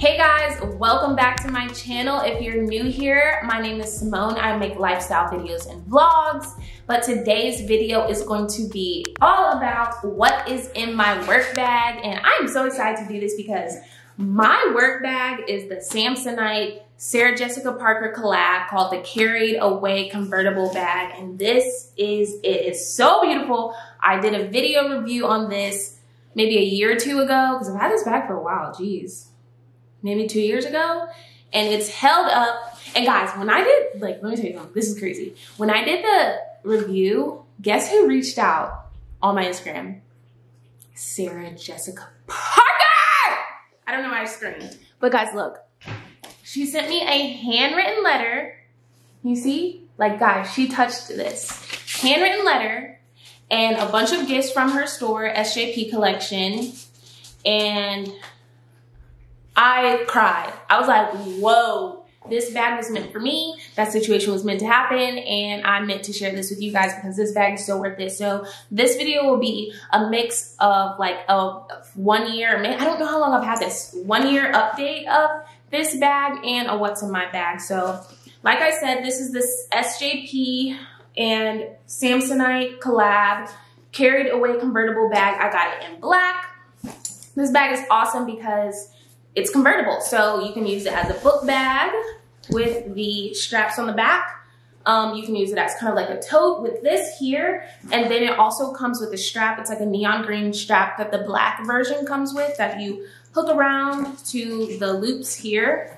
Hey guys, welcome back to my channel. If you're new here, my name is Simone. I make lifestyle videos and vlogs, but today's video is going to be all about what is in my work bag. And I'm so excited to do this because my work bag is the Samsonite Sarah Jessica Parker collab called the Carried Away Convertible Bag. And this is. It's so beautiful. I did a video review on this maybe a year or two ago because I've had this bag for a while, geez maybe two years ago, and it's held up. And guys, when I did, like, let me tell you something, this is crazy. When I did the review, guess who reached out on my Instagram? Sarah Jessica Parker! I don't know why I screamed. But guys, look. She sent me a handwritten letter. You see? Like, guys, she touched this. Handwritten letter and a bunch of gifts from her store, SJP Collection. And I cried. I was like, whoa, this bag was meant for me. That situation was meant to happen. And I meant to share this with you guys because this bag is so worth it. So this video will be a mix of like a one year, I don't know how long I've had this, one year update of this bag and a what's in my bag. So like I said, this is this SJP and Samsonite collab carried away convertible bag. I got it in black. This bag is awesome because it's convertible. So you can use it as a book bag with the straps on the back. Um, you can use it as kind of like a tote with this here. And then it also comes with a strap. It's like a neon green strap that the black version comes with that you hook around to the loops here.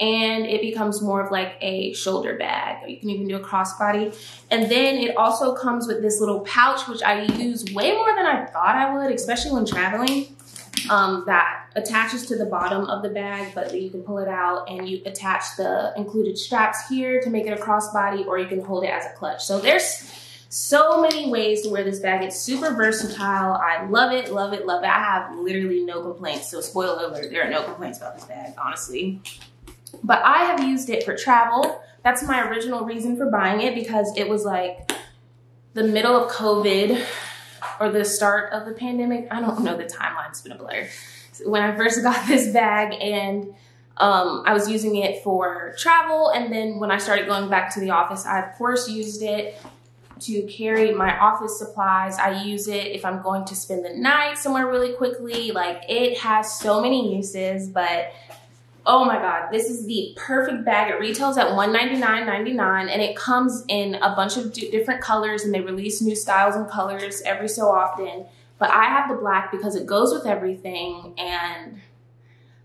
And it becomes more of like a shoulder bag. You can even do a crossbody. And then it also comes with this little pouch, which I use way more than I thought I would, especially when traveling um, that attaches to the bottom of the bag, but you can pull it out and you attach the included straps here to make it a crossbody, or you can hold it as a clutch. So there's so many ways to wear this bag. It's super versatile. I love it, love it, love it. I have literally no complaints. So spoiler alert, there are no complaints about this bag, honestly. But I have used it for travel. That's my original reason for buying it because it was like the middle of COVID or the start of the pandemic. I don't know the timeline, it's been a blur. When I first got this bag and um, I was using it for travel. And then when I started going back to the office, I of course used it to carry my office supplies. I use it if I'm going to spend the night somewhere really quickly. Like it has so many uses, but Oh my God, this is the perfect bag. It retails at $199.99 and it comes in a bunch of different colors and they release new styles and colors every so often. But I have the black because it goes with everything and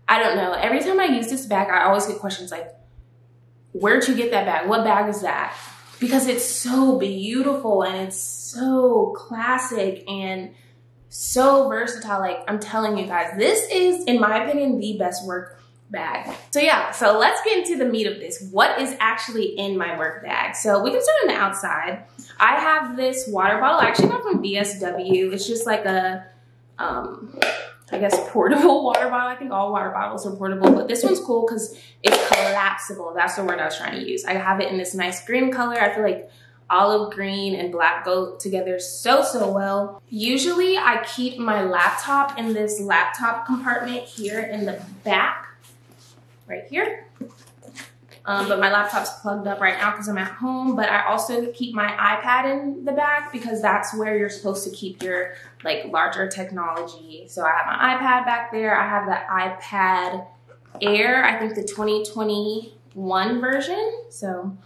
I don't know. Every time I use this bag, I always get questions like, where'd you get that bag? What bag is that? Because it's so beautiful and it's so classic and so versatile. Like I'm telling you guys, this is, in my opinion, the best work bag. So yeah, so let's get into the meat of this. What is actually in my work bag? So we can start on the outside. I have this water bottle. I actually got from BSW. It's just like a, um, I guess portable water bottle. I think all water bottles are portable, but this one's cool because it's collapsible. That's the word I was trying to use. I have it in this nice green color. I feel like olive green and black go together so, so well. Usually I keep my laptop in this laptop compartment here in the back right here. Um, but my laptop's plugged up right now because I'm at home. But I also keep my iPad in the back because that's where you're supposed to keep your like larger technology. So I have my iPad back there. I have the iPad Air, I think the 2021 version. So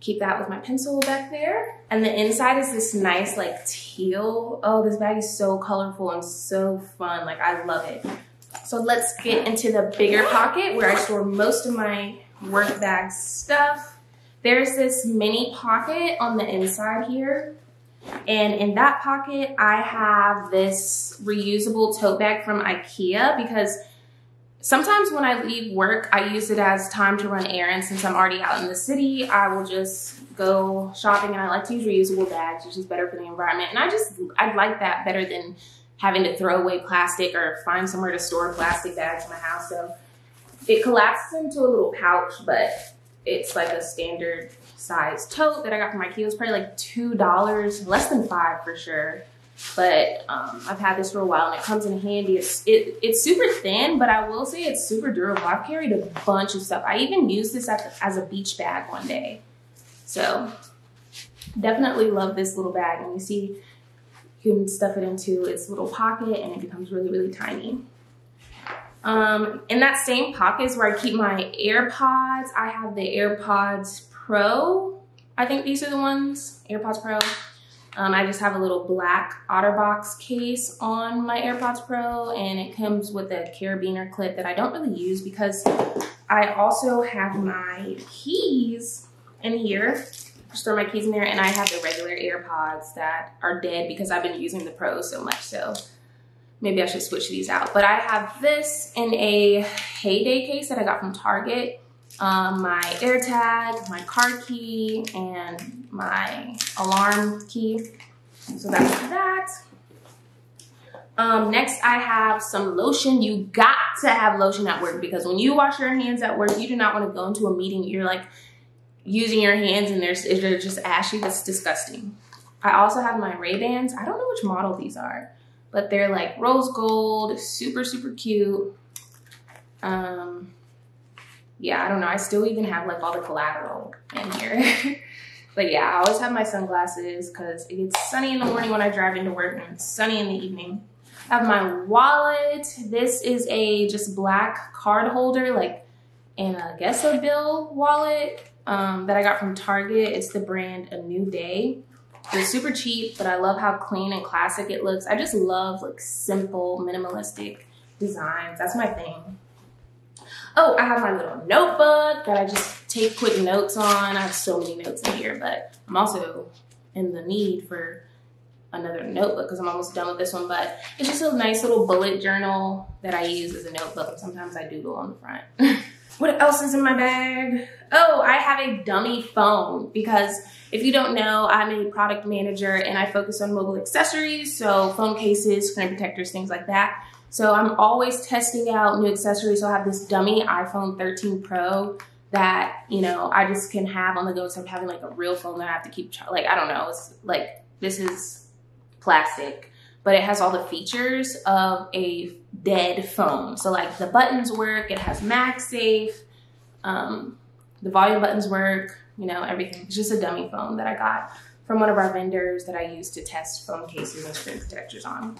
keep that with my pencil back there. And the inside is this nice like teal. Oh, this bag is so colorful and so fun. Like I love it. So let's get into the bigger pocket where I store most of my work bag stuff. There's this mini pocket on the inside here. And in that pocket, I have this reusable tote bag from Ikea because sometimes when I leave work, I use it as time to run errands. Since I'm already out in the city, I will just go shopping and I like to use reusable bags, which is better for the environment. And I just, I like that better than having to throw away plastic or find somewhere to store plastic bags in my house. So it collapses into a little pouch, but it's like a standard size tote that I got from Ikea. It was probably like $2, less than five for sure. but um, I've had this for a while and it comes in handy. It's, it, it's super thin, but I will say it's super durable. I've carried a bunch of stuff. I even used this the, as a beach bag one day. So definitely love this little bag. And you see, you can stuff it into its little pocket and it becomes really, really tiny. Um, in that same pocket is where I keep my AirPods. I have the AirPods Pro. I think these are the ones, AirPods Pro. Um, I just have a little black OtterBox case on my AirPods Pro and it comes with a carabiner clip that I don't really use because I also have my keys in here. Throw my keys in there and I have the regular AirPods that are dead because I've been using the Pros so much. So maybe I should switch these out. But I have this in a Heyday case that I got from Target um, my AirTag, my car key, and my alarm key. So that's that. Um, next, I have some lotion. You got to have lotion at work because when you wash your hands at work, you do not want to go into a meeting. You're like using your hands and they're, they're just ashy. That's disgusting. I also have my Ray-Bans. I don't know which model these are, but they're like rose gold, super, super cute. Um, yeah, I don't know. I still even have like all the collateral in here. but yeah, I always have my sunglasses because it gets sunny in the morning when I drive into work and it's sunny in the evening. I have my wallet. This is a just black card holder, like and I guess a bill wallet um, that I got from Target. It's the brand A New Day. It's super cheap, but I love how clean and classic it looks. I just love like simple, minimalistic designs. That's my thing. Oh, I have my little notebook that I just take quick notes on. I have so many notes in here, but I'm also in the need for another notebook because I'm almost done with this one, but it's just a nice little bullet journal that I use as a notebook. Sometimes I doodle on the front. what else is in my bag? Oh, I have a dummy phone because if you don't know, I'm a product manager and I focus on mobile accessories, so phone cases, screen protectors, things like that. So I'm always testing out new accessories. So I have this dummy iPhone 13 Pro that, you know, I just can have on the go instead of having like a real phone that I have to keep, like, I don't know. It's like, this is plastic, but it has all the features of a dead phone. So like the buttons work, it has MagSafe, um, the volume buttons work, you know, everything. It's just a dummy phone that I got from one of our vendors that I use to test phone cases and screen protectors on.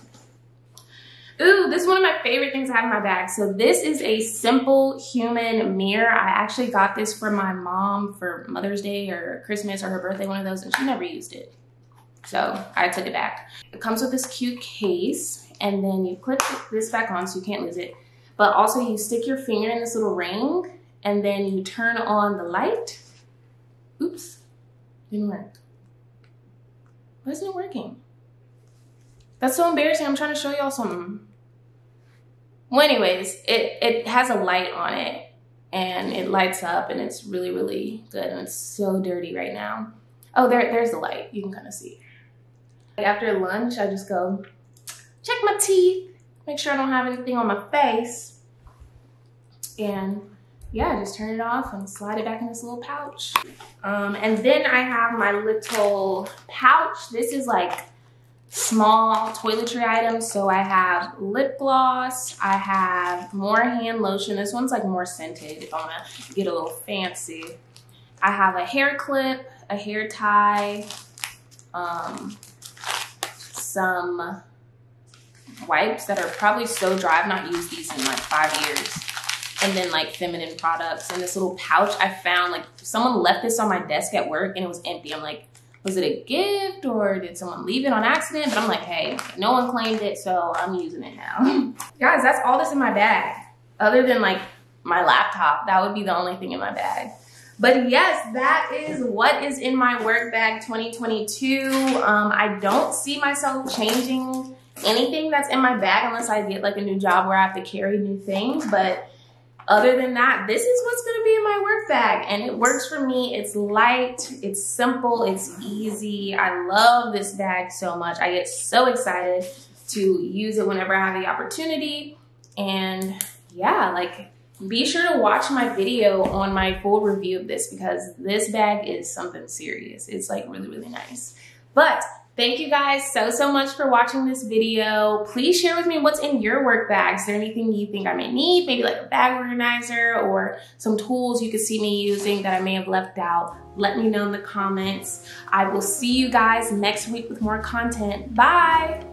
Ooh, this is one of my favorite things I have in my bag. So this is a simple human mirror. I actually got this for my mom for Mother's Day or Christmas or her birthday, one of those, and she never used it. So I took it back. It comes with this cute case and then you clip this back on so you can't lose it. But also you stick your finger in this little ring and then you turn on the light. Oops, didn't work. Why isn't it working? That's so embarrassing. I'm trying to show y'all something. Well, anyways, it, it has a light on it and it lights up and it's really, really good. And it's so dirty right now. Oh, there, there's the light. You can kind of see. After lunch, I just go check my teeth, make sure I don't have anything on my face. And yeah, just turn it off and slide it back in this little pouch. Um, and then I have my little pouch. This is like small toiletry items. So I have lip gloss, I have more hand lotion. This one's like more scented if I wanna get a little fancy. I have a hair clip, a hair tie, um, some wipes that are probably so dry. I've not used these in like five years. And then like feminine products and this little pouch I found like someone left this on my desk at work and it was empty. I'm like, was it a gift or did someone leave it on accident? But I'm like, hey, no one claimed it, so I'm using it now. Guys, that's all that's in my bag. Other than like my laptop, that would be the only thing in my bag. But yes, that is what is in my work bag 2022. Um, I don't see myself changing anything that's in my bag unless I get like a new job where I have to carry new things. But other than that, this is what's gonna be in my work bag and it works for me. It's light, it's simple, it's easy. I love this bag so much. I get so excited to use it whenever I have the opportunity. And yeah, like be sure to watch my video on my full review of this because this bag is something serious. It's like really, really nice. But Thank you guys so, so much for watching this video. Please share with me what's in your work bag. Is there anything you think I may need? Maybe like a bag organizer or some tools you could see me using that I may have left out. Let me know in the comments. I will see you guys next week with more content. Bye.